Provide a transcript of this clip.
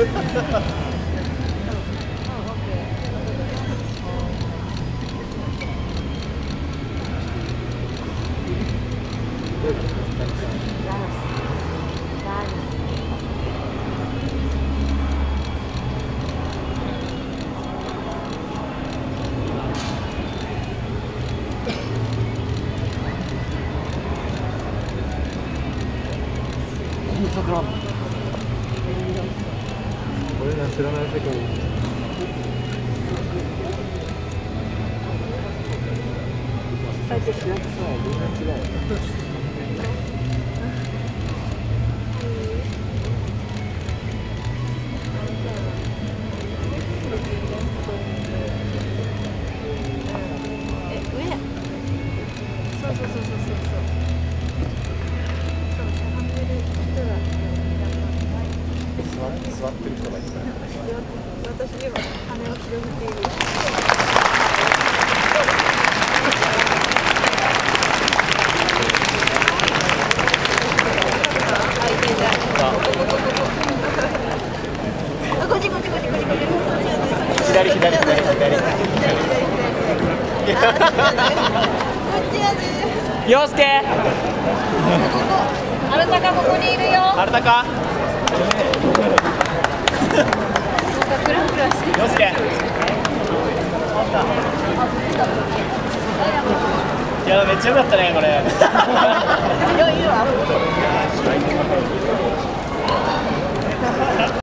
ハハハハ桜俺知らない世界、みんな違う。そうそうそうそうそう。座ってる人がいる私には羽を広げている左左左左左左左左左左左左左左左左いやめっちゃ良かったねこれ。